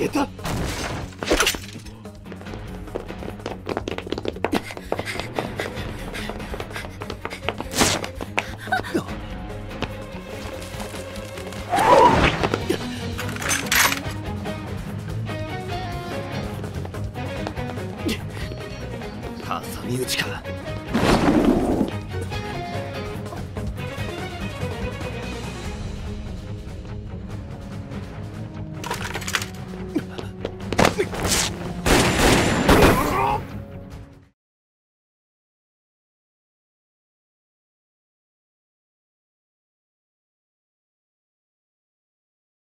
げた挟み撃ちか。